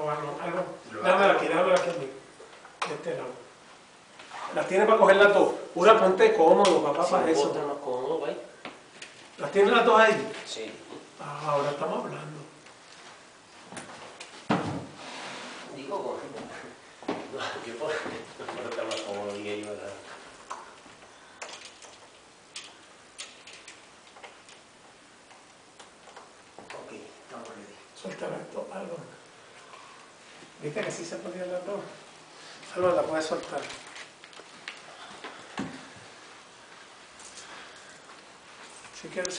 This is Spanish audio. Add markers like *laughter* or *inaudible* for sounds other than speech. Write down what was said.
o algo, algo. Dámela aquí, dámela aquí. De este lado. Las tiene para coger las dos. Una ponte cómodo, papá, para eso. más cómodo, güey. Las tiene las dos ahí. Sí. Ah, ahora estamos hablando. Digo, con... *laughs* No, yo puedo... puedo estar más cómodo, dije yo, ¿verdad? Ok, estamos ready. Suéltala esto, algo. ¿Viste que sí se podían las dos? Salva, la puedes soltar. Si quieres.